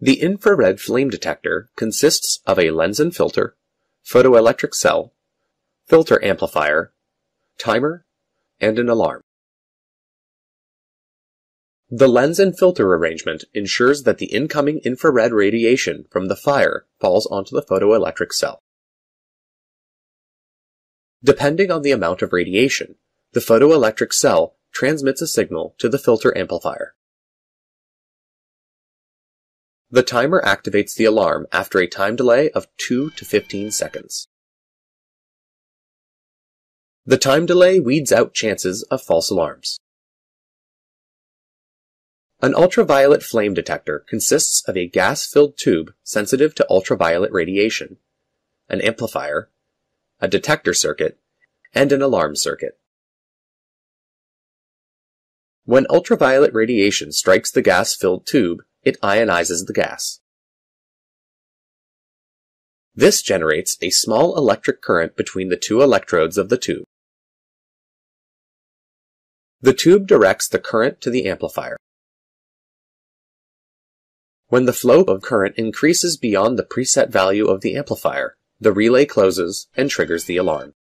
The infrared flame detector consists of a lens and filter, photoelectric cell, filter amplifier, timer, and an alarm. The lens and filter arrangement ensures that the incoming infrared radiation from the fire falls onto the photoelectric cell. Depending on the amount of radiation, the photoelectric cell transmits a signal to the filter amplifier. The timer activates the alarm after a time delay of 2 to 15 seconds. The time delay weeds out chances of false alarms. An ultraviolet flame detector consists of a gas-filled tube sensitive to ultraviolet radiation, an amplifier, a detector circuit, and an alarm circuit. When ultraviolet radiation strikes the gas-filled tube, it ionizes the gas. This generates a small electric current between the two electrodes of the tube. The tube directs the current to the amplifier. When the flow of current increases beyond the preset value of the amplifier, the relay closes and triggers the alarm.